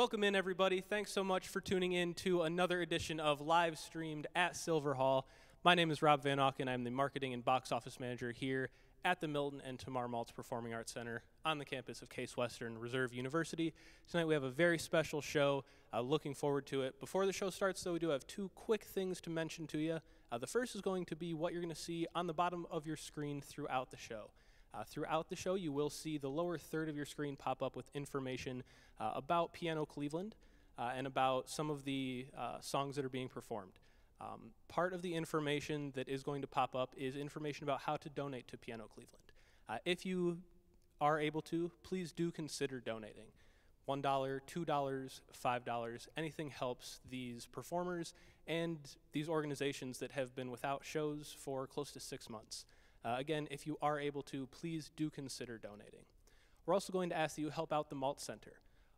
Welcome in, everybody. Thanks so much for tuning in to another edition of Live Streamed at Silver Hall. My name is Rob Van Auken. I'm the marketing and box office manager here at the Milton and Tamar Maltz Performing Arts Center on the campus of Case Western Reserve University. Tonight we have a very special show. Uh, looking forward to it. Before the show starts, though, we do have two quick things to mention to you. Uh, the first is going to be what you're going to see on the bottom of your screen throughout the show. Uh, throughout the show, you will see the lower third of your screen pop up with information uh, about Piano Cleveland uh, and about some of the uh, songs that are being performed. Um, part of the information that is going to pop up is information about how to donate to Piano Cleveland. Uh, if you are able to, please do consider donating. $1, $2, $5, anything helps these performers and these organizations that have been without shows for close to six months. Uh, again, if you are able to, please do consider donating. We're also going to ask that you help out the Maltz Center.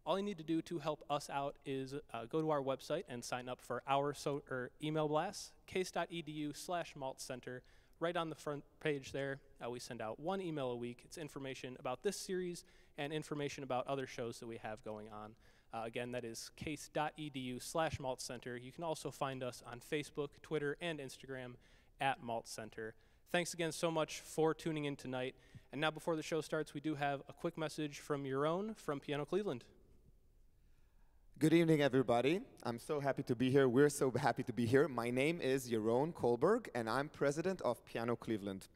All you need to do to help us out is uh, go to our website and sign up for our so email blasts, case.edu slash Maltz Center. Right on the front page there, uh, we send out one email a week. It's information about this series and information about other shows that we have going on. Uh, again, that is case.edu slash Maltz Center. You can also find us on Facebook, Twitter, and Instagram at Maltz Center. Thanks again so much for tuning in tonight. And now, before the show starts, we do have a quick message from Yaron from Piano Cleveland. Good evening, everybody. I'm so happy to be here. We're so happy to be here. My name is Yaron Kohlberg, and I'm president of Piano Cleveland.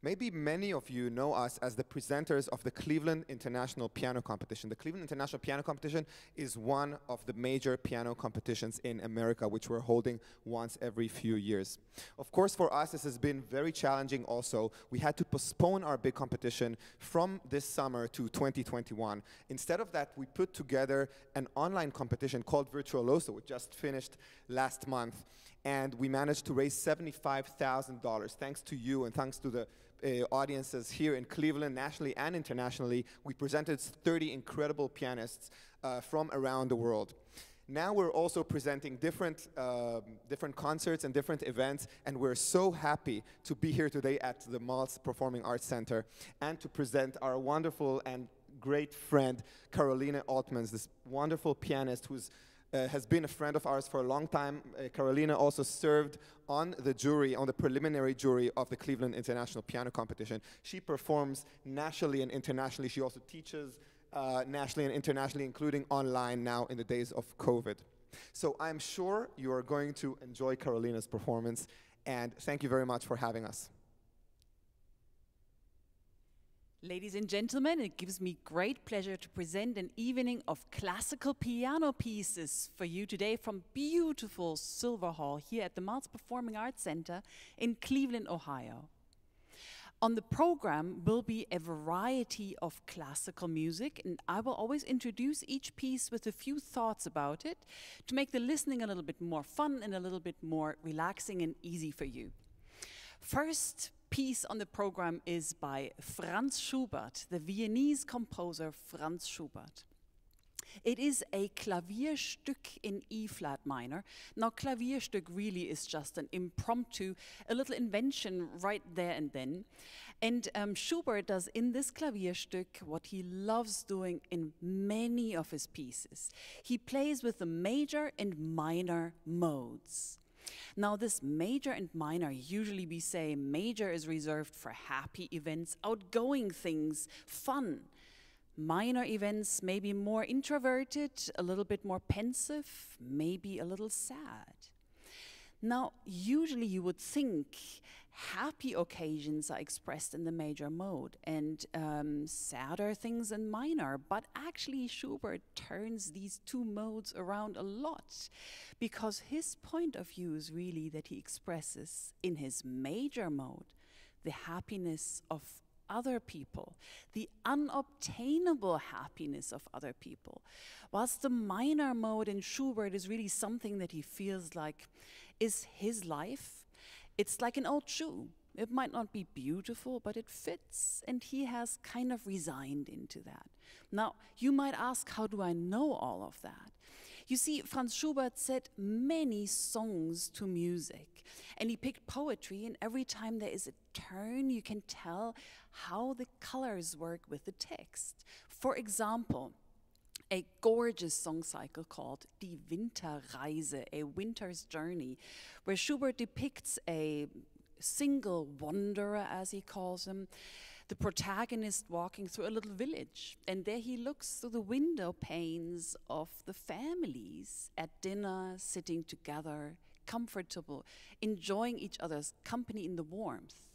Maybe many of you know us as the presenters of the Cleveland International Piano Competition. The Cleveland International Piano Competition is one of the major piano competitions in America, which we're holding once every few years. Of course, for us, this has been very challenging also. We had to postpone our big competition from this summer to 2021. Instead of that, we put together an online competition called Virtualoso, which just finished last month. And we managed to raise $75,000 thanks to you and thanks to the uh, audiences here in Cleveland, nationally and internationally. We presented 30 incredible pianists uh, from around the world. Now we're also presenting different, uh, different concerts and different events, and we're so happy to be here today at the Maltz Performing Arts Center and to present our wonderful and great friend, Carolina Oltmanns, this wonderful pianist who's uh, has been a friend of ours for a long time. Uh, Carolina also served on the jury, on the preliminary jury of the Cleveland International Piano Competition. She performs nationally and internationally. She also teaches uh, nationally and internationally, including online now in the days of COVID. So I'm sure you are going to enjoy Carolina's performance, and thank you very much for having us. Ladies and gentlemen, it gives me great pleasure to present an evening of classical piano pieces for you today from beautiful Silver Hall here at the Maltz Performing Arts Center in Cleveland, Ohio. On the program will be a variety of classical music, and I will always introduce each piece with a few thoughts about it to make the listening a little bit more fun and a little bit more relaxing and easy for you. First, piece on the program is by Franz Schubert, the Viennese composer Franz Schubert. It is a Klavierstück in E flat minor. Now, Klavierstück really is just an impromptu, a little invention right there and then. And um, Schubert does in this Klavierstück what he loves doing in many of his pieces. He plays with the major and minor modes. Now, this major and minor, usually we say major is reserved for happy events, outgoing things, fun. Minor events may be more introverted, a little bit more pensive, maybe a little sad. Now, usually you would think happy occasions are expressed in the major mode and um, sadder things in minor, but actually Schubert turns these two modes around a lot because his point of view is really that he expresses in his major mode the happiness of other people, the unobtainable happiness of other people. Whilst the minor mode in Schubert is really something that he feels like is his life, it's like an old shoe. It might not be beautiful, but it fits, and he has kind of resigned into that. Now, you might ask, how do I know all of that? You see, Franz Schubert set many songs to music, and he picked poetry, and every time there is a turn, you can tell how the colors work with the text. For example, a gorgeous song cycle called Die Winterreise, a winter's journey, where Schubert depicts a single wanderer, as he calls him, the protagonist walking through a little village. And there he looks through the window panes of the families at dinner, sitting together, comfortable, enjoying each other's company in the warmth.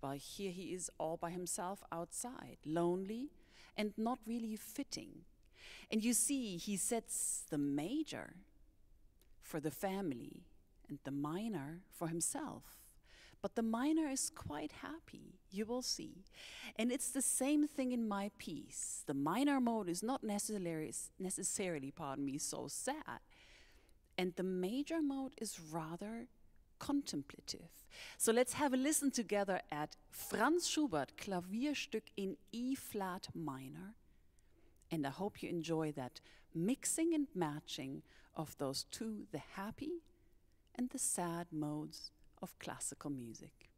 While here he is all by himself outside, lonely and not really fitting and you see, he sets the major for the family and the minor for himself. But the minor is quite happy, you will see. And it's the same thing in my piece. The minor mode is not necessarily, necessarily pardon me, so sad. And the major mode is rather contemplative. So let's have a listen together at Franz Schubert Klavierstück in E flat minor and I hope you enjoy that mixing and matching of those two, the happy and the sad modes of classical music.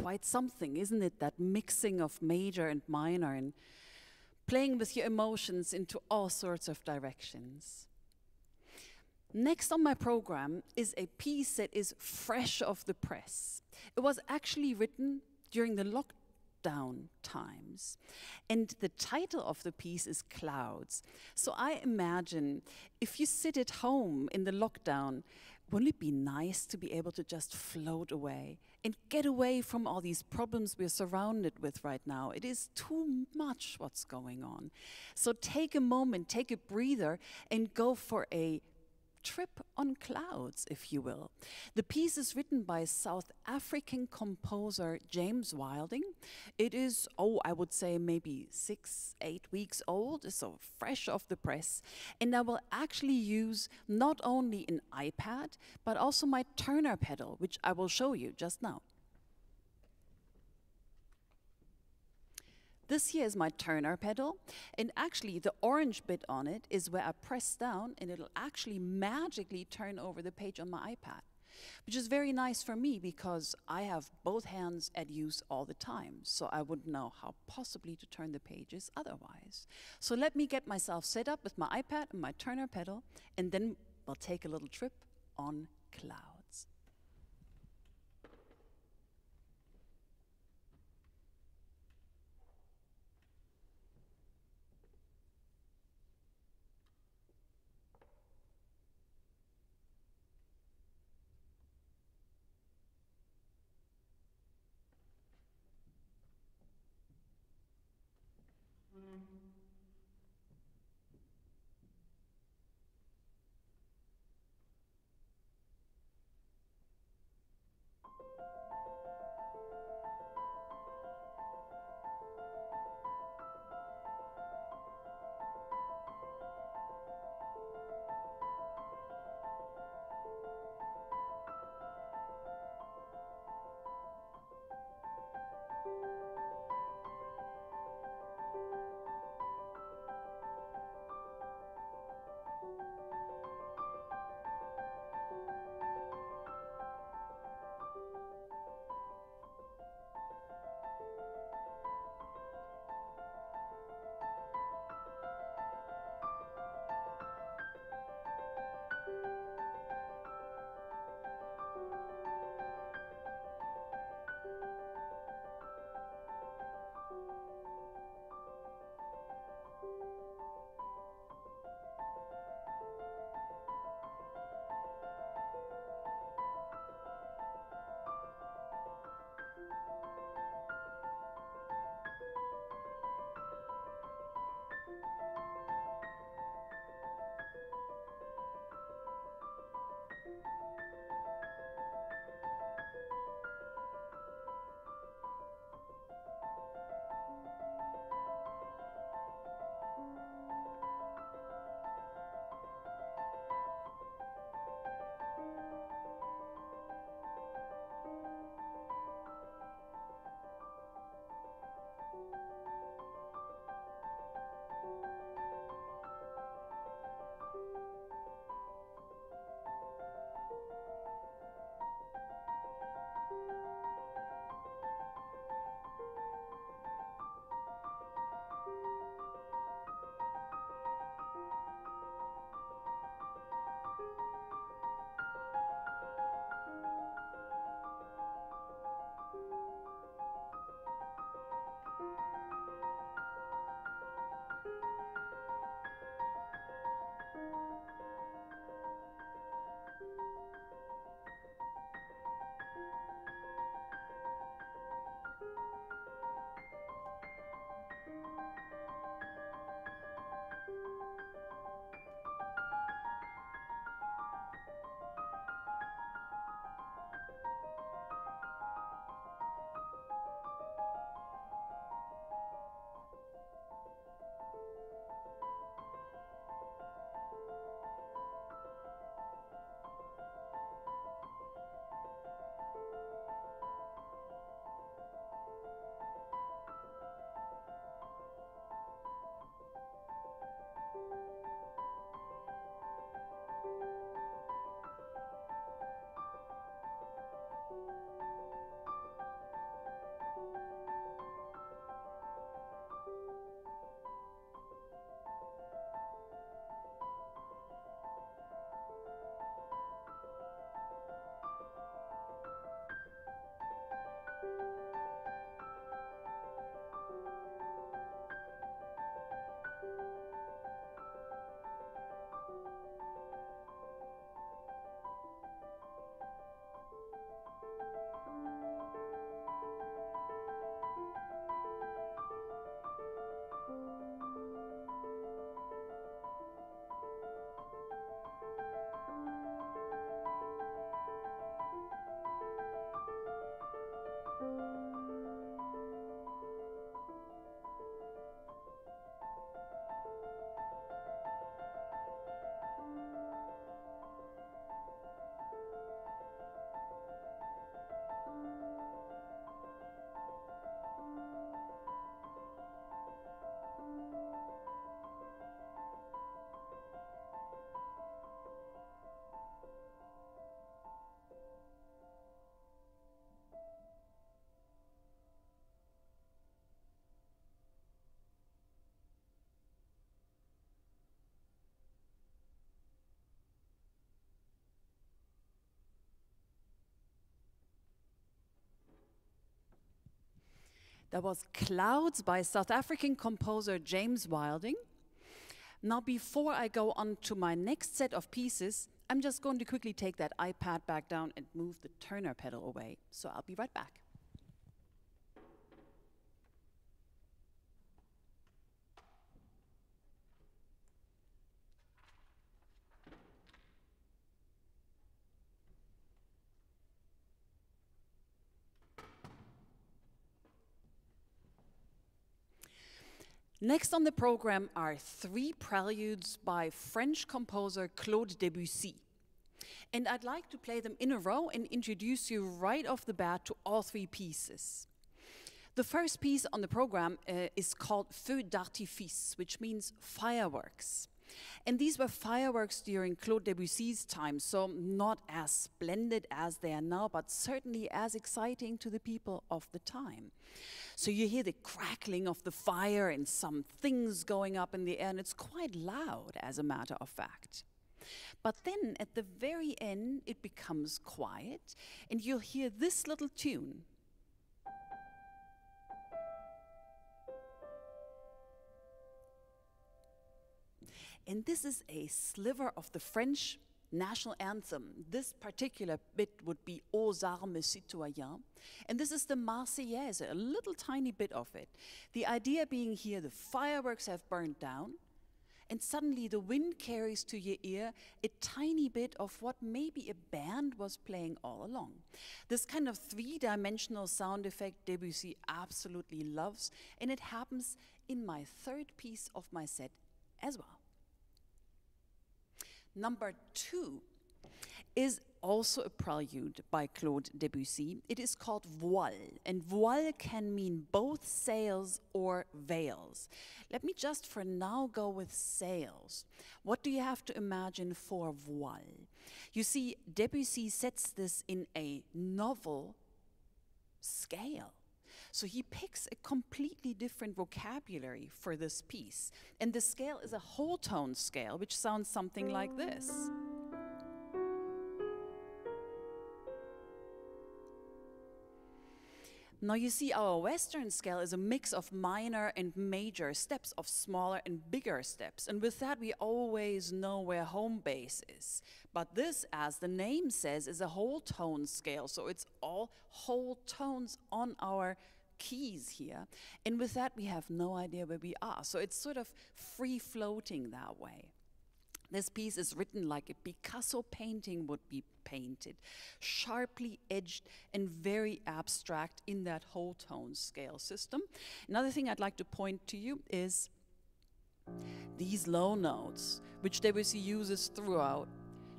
Quite something, isn't it? That mixing of major and minor and playing with your emotions into all sorts of directions. Next on my program is a piece that is fresh off the press. It was actually written during the lockdown times. And the title of the piece is Clouds. So I imagine if you sit at home in the lockdown, wouldn't it be nice to be able to just float away and get away from all these problems we're surrounded with right now? It is too much what's going on. So take a moment, take a breather, and go for a trip on clouds, if you will. The piece is written by South African composer James Wilding. It is, oh, I would say maybe six, eight weeks old, so fresh off the press. And I will actually use not only an iPad, but also my Turner pedal, which I will show you just now. This here is my Turner pedal, and actually the orange bit on it is where I press down and it'll actually magically turn over the page on my iPad, which is very nice for me because I have both hands at use all the time, so I wouldn't know how possibly to turn the pages otherwise. So let me get myself set up with my iPad and my Turner pedal, and then we'll take a little trip on cloud. That was Clouds by South African composer James Wilding. Now, before I go on to my next set of pieces, I'm just going to quickly take that iPad back down and move the Turner pedal away. So I'll be right back. Next on the program are three preludes by French composer Claude Debussy. And I'd like to play them in a row and introduce you right off the bat to all three pieces. The first piece on the program uh, is called Feux d'artifice, which means fireworks. And these were fireworks during Claude Debussy's time, so not as splendid as they are now, but certainly as exciting to the people of the time. So you hear the crackling of the fire and some things going up in the air, and it's quite loud, as a matter of fact. But then at the very end, it becomes quiet, and you'll hear this little tune. And this is a sliver of the French national anthem. This particular bit would be Aux armes citoyens. And this is the Marseillaise, a little tiny bit of it. The idea being here the fireworks have burned down, and suddenly the wind carries to your ear a tiny bit of what maybe a band was playing all along. This kind of three dimensional sound effect Debussy absolutely loves, and it happens in my third piece of my set as well. Number two is also a prelude by Claude Debussy. It is called voile, and voile can mean both sails or veils. Let me just for now go with sails. What do you have to imagine for voile? You see, Debussy sets this in a novel scale. So he picks a completely different vocabulary for this piece. And the scale is a whole tone scale, which sounds something like this. Now you see our Western scale is a mix of minor and major steps, of smaller and bigger steps. And with that, we always know where home base is. But this, as the name says, is a whole tone scale. So it's all whole tones on our keys here. And with that, we have no idea where we are. So it's sort of free floating that way. This piece is written like a Picasso painting would be painted, sharply edged and very abstract in that whole tone scale system. Another thing I'd like to point to you is these low notes, which Debussy uses throughout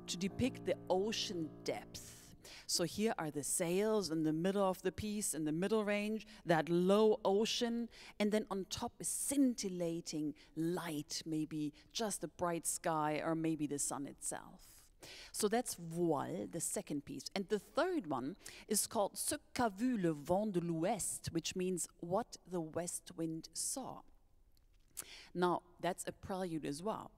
to depict the ocean depth so here are the sails in the middle of the piece, in the middle range, that low ocean, and then on top is scintillating light, maybe just a bright sky or maybe the sun itself. So that's voile, the second piece. And the third one is called Ce qu'a vu le vent de l'ouest, which means what the west wind saw. Now, that's a prelude as well.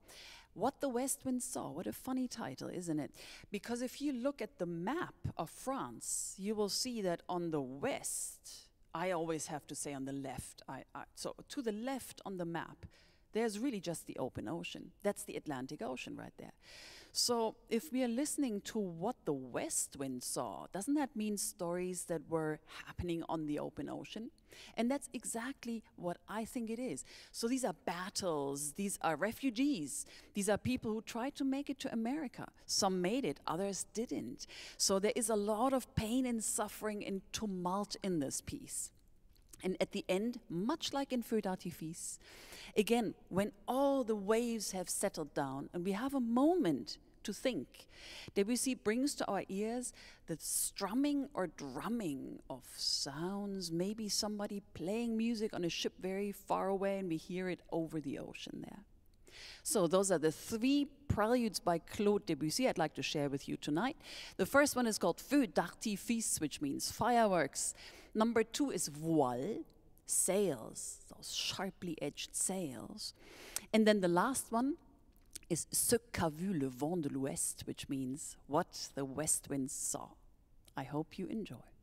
What the West Wind Saw. What a funny title, isn't it? Because if you look at the map of France, you will see that on the west, I always have to say on the left, I, I, so to the left on the map, there's really just the open ocean. That's the Atlantic Ocean right there. So if we are listening to what the West Wind saw, doesn't that mean stories that were happening on the open ocean? And that's exactly what I think it is. So these are battles, these are refugees, these are people who tried to make it to America. Some made it, others didn't. So there is a lot of pain and suffering and tumult in this piece. And at the end, much like in Feux again, when all the waves have settled down and we have a moment to think. Debussy brings to our ears the strumming or drumming of sounds, maybe somebody playing music on a ship very far away, and we hear it over the ocean there. So, those are the three preludes by Claude Debussy I'd like to share with you tonight. The first one is called Feux d'artifice, which means fireworks. Number two is voile, sails, those sharply edged sails. And then the last one is ce qu'a vu le vent de l'ouest, which means what the west wind saw. I hope you enjoy.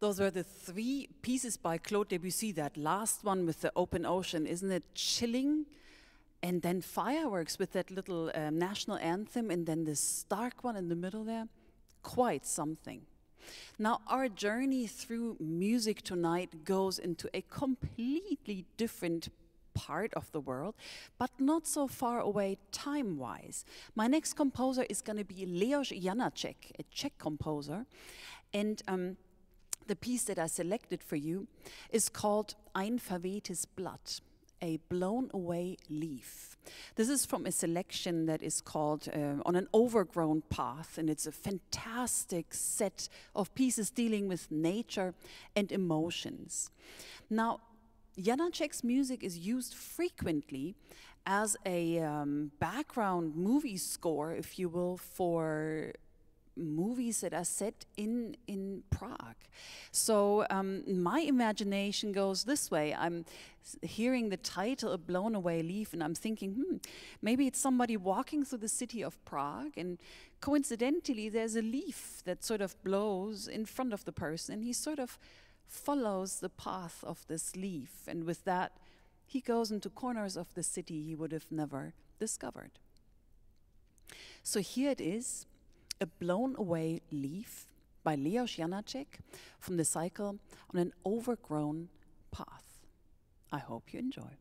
Those were the three pieces by Claude Debussy. That last one with the open ocean, isn't it chilling? And then fireworks with that little um, national anthem, and then this stark one in the middle there. Quite something. Now, our journey through music tonight goes into a completely different part of the world, but not so far away time wise. My next composer is going to be Leos Janáček, a Czech composer. And um, the piece that I selected for you is called Ein verwehtes Blatt, a blown away leaf. This is from a selection that is called uh, On an Overgrown Path, and it's a fantastic set of pieces dealing with nature and emotions. Now, Janáček's music is used frequently as a um, background movie score, if you will, for movies that are set in in Prague. So um, my imagination goes this way. I'm hearing the title "A Blown Away Leaf," and I'm thinking, hmm, maybe it's somebody walking through the city of Prague, and coincidentally, there's a leaf that sort of blows in front of the person, and he sort of follows the path of this leaf, and with that, he goes into corners of the city he would have never discovered. So here it is a Blown Away Leaf by Leos Janáček from the cycle On an Overgrown Path. I hope you enjoy.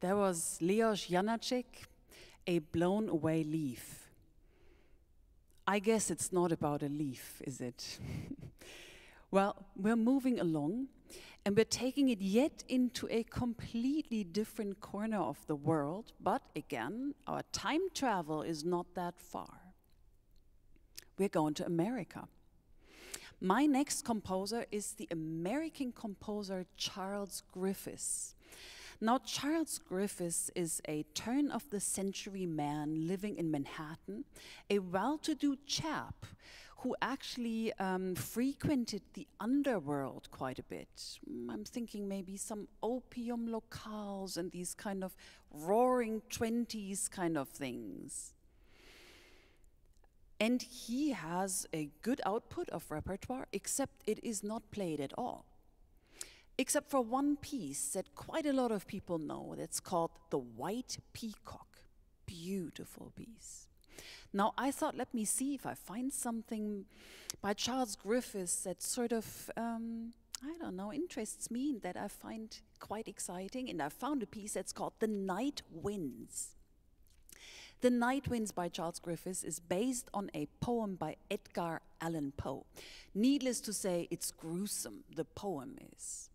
There was Leos Janáček, A Blown Away Leaf. I guess it's not about a leaf, is it? well, we're moving along and we're taking it yet into a completely different corner of the world, but again, our time travel is not that far. We're going to America. My next composer is the American composer Charles Griffes. Now, Charles Griffes is a turn of the century man living in Manhattan, a well to do chap who actually um, frequented the underworld quite a bit. Mm, I'm thinking maybe some opium locales and these kind of roaring 20s kind of things. And he has a good output of repertoire, except it is not played at all. Except for one piece that quite a lot of people know that's called The White Peacock. Beautiful piece. Now, I thought, let me see if I find something by Charles Griffes that sort of, um, I don't know, interests me, and that I find quite exciting. And I found a piece that's called The Night Winds. The Night Winds by Charles Griffes is based on a poem by Edgar Allan Poe. Needless to say, it's gruesome, the poem is,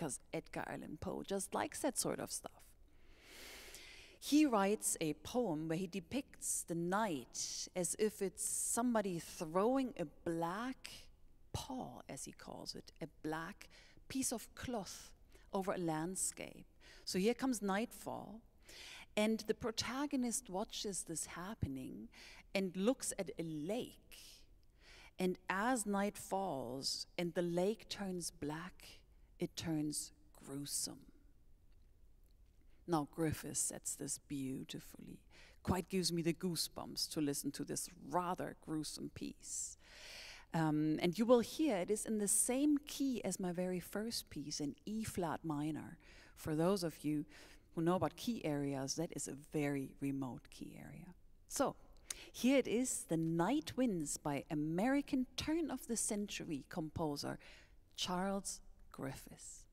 because Edgar Allan Poe just likes that sort of stuff. He writes a poem where he depicts the night as if it's somebody throwing a black paw, as he calls it, a black piece of cloth over a landscape. So here comes nightfall, and the protagonist watches this happening and looks at a lake. And as night falls and the lake turns black, it turns gruesome. Now, Griffes sets this beautifully. Quite gives me the goosebumps to listen to this rather gruesome piece. Um, and you will hear it is in the same key as my very first piece in E flat minor. For those of you who know about key areas, that is a very remote key area. So, here it is The Night Winds by American turn of the century composer Charles Griffes.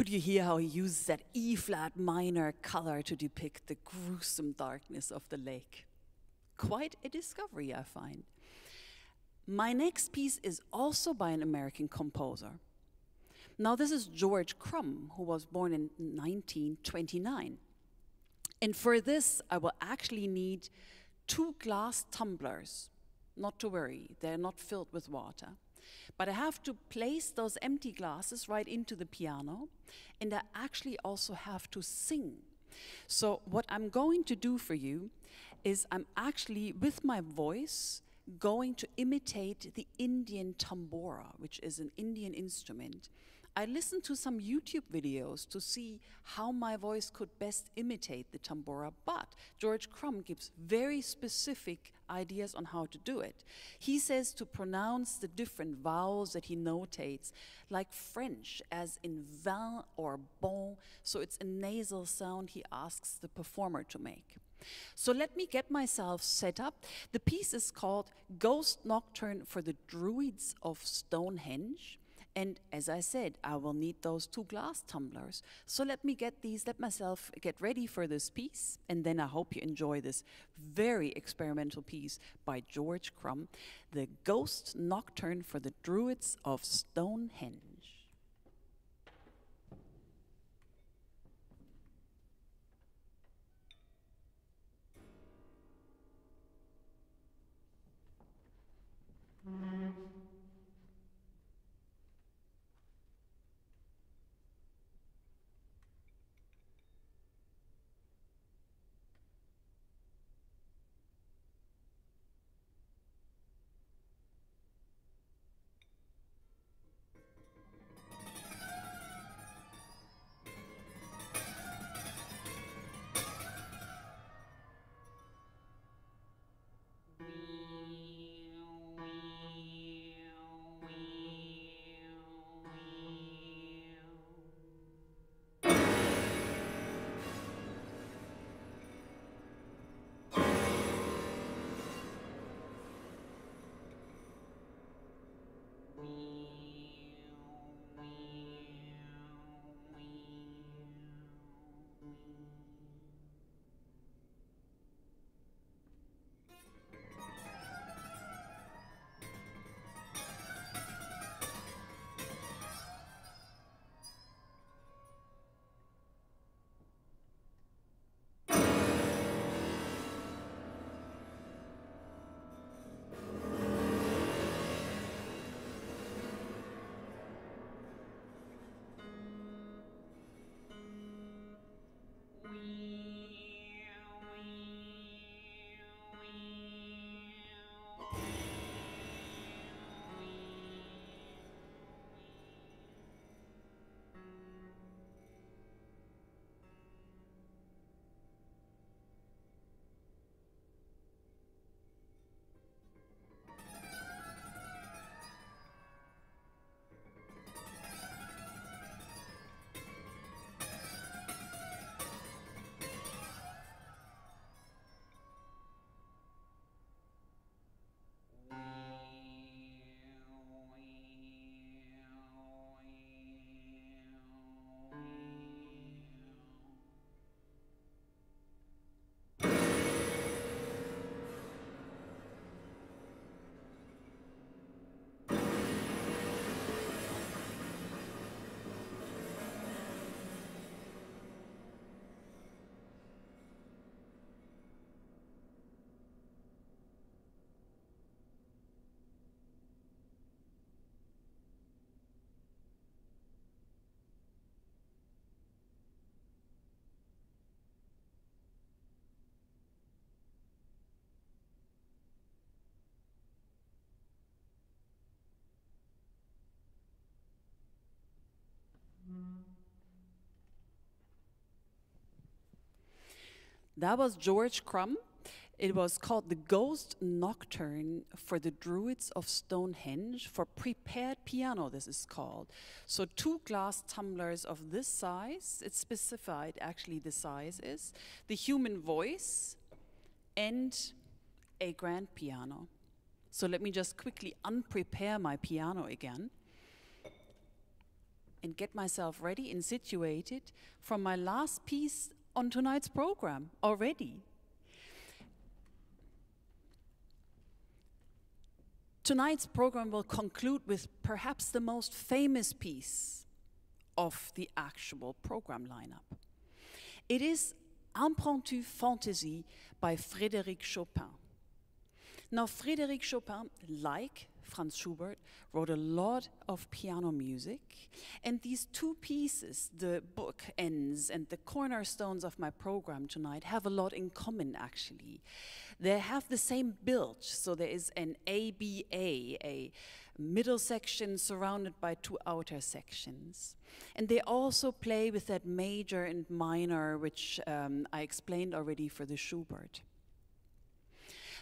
Could you hear how he uses that E flat minor color to depict the gruesome darkness of the lake? Quite a discovery, I find. My next piece is also by an American composer. Now, this is George Crumb, who was born in 1929. And for this, I will actually need two glass tumblers. Not to worry, they're not filled with water. But I have to place those empty glasses right into the piano, and I actually also have to sing. So, what I'm going to do for you is I'm actually, with my voice, going to imitate the Indian tambura, which is an Indian instrument. I listened to some YouTube videos to see how my voice could best imitate the tambura, but George Crumb gives very specific ideas on how to do it. He says to pronounce the different vowels that he notates, like French, as in vin or bon, so it's a nasal sound he asks the performer to make. So let me get myself set up. The piece is called Ghost Nocturne for the Druids of Stonehenge. And as I said, I will need those two glass tumblers. So let me get these, let myself get ready for this piece, and then I hope you enjoy this very experimental piece by George Crumb, The Ghost Nocturne for the Druids of Stonehenge. That was George Crumb. It was called the Ghost Nocturne for the Druids of Stonehenge for prepared piano, this is called. So, two glass tumblers of this size, it's specified actually the size is, the human voice, and a grand piano. So, let me just quickly unprepare my piano again. and get myself ready and situated from my last piece on tonight's program already. Tonight's program will conclude with perhaps the most famous piece of the actual program lineup. It is Impromptu Fantasy by Frédéric Chopin. Now, Frédéric Chopin, like Franz Schubert, wrote a lot of piano music, and these two pieces, the book ends and the cornerstones of my program tonight, have a lot in common actually. They have the same build, so there is an ABA, a middle section surrounded by two outer sections. And they also play with that major and minor, which um, I explained already for the Schubert.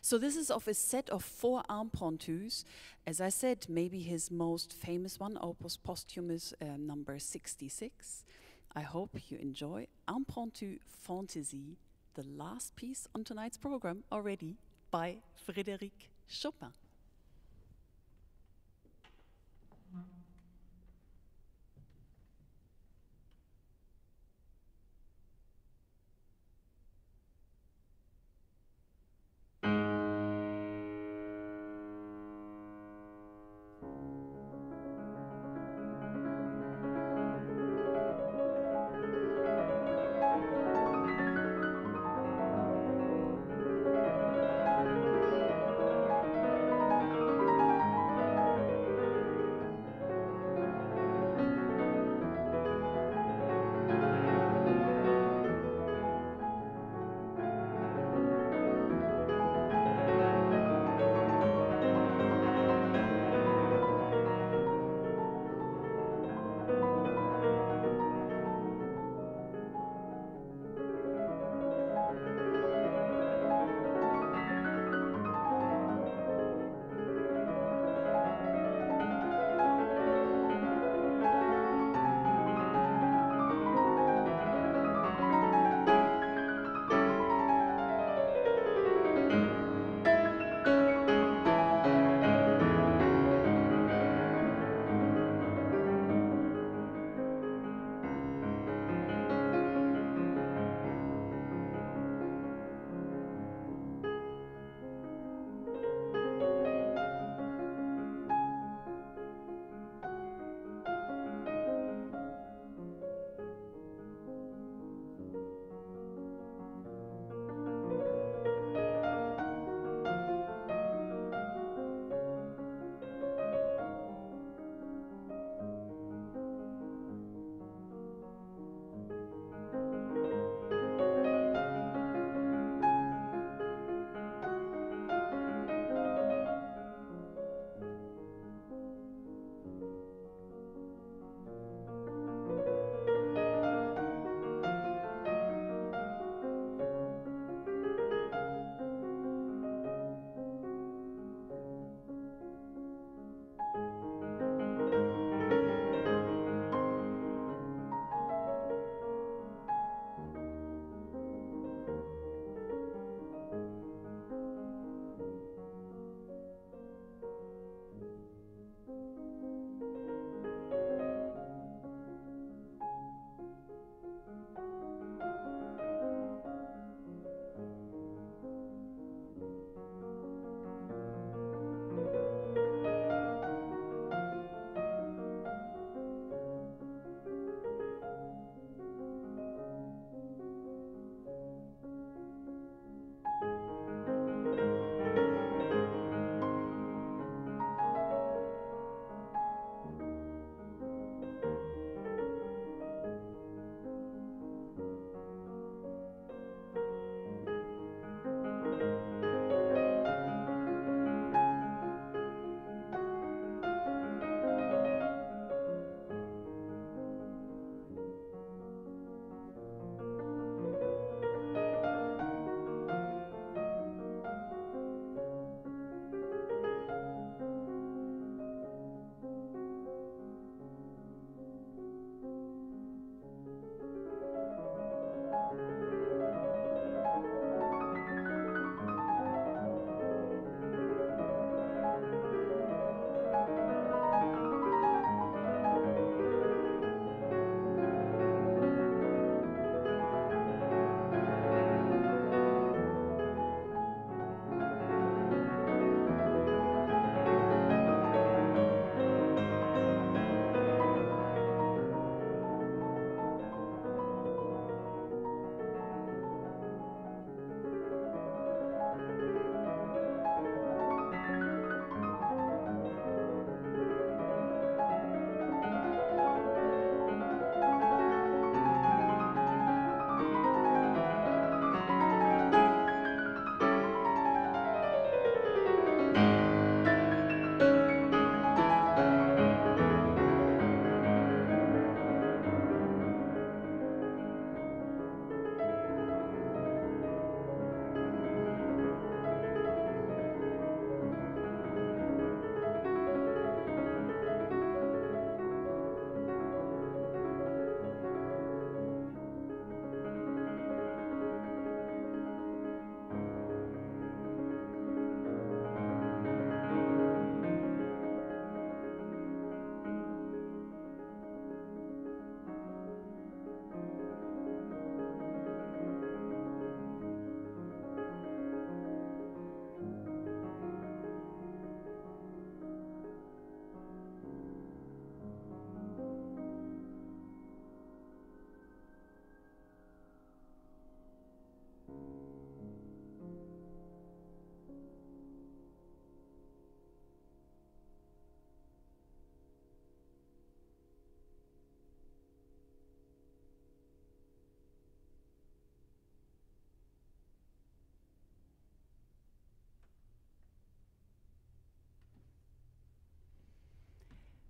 So this is of a set of four impromptus. As I said, maybe his most famous one, Opus Posthumus uh, number 66. I hope you enjoy Impromptu Fantasy, the last piece on tonight's program already by Frédéric Chopin.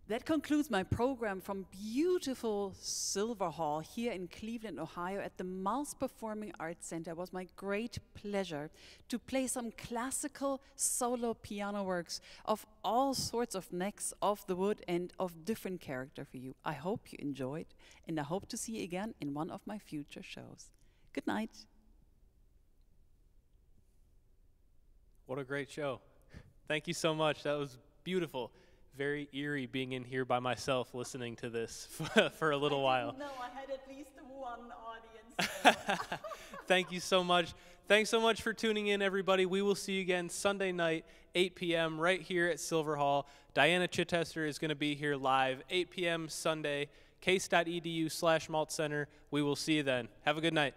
That concludes my program from beautiful Silver Hall here in Cleveland, Ohio at the Maltz Performing Arts Center. It was my great pleasure to play some classical solo piano works of all sorts of necks of the wood and of different character for you. I hope you enjoyed and I hope to see you again in one of my future shows. Good night. What a great show. Thank you so much. That was beautiful very eerie being in here by myself listening to this for a little while. No, I had at least one audience. Thank you so much. Thanks so much for tuning in, everybody. We will see you again Sunday night, 8 p.m., right here at Silver Hall. Diana Chichester is going to be here live, 8 p.m. Sunday, case.edu slash Maltz Center. We will see you then. Have a good night.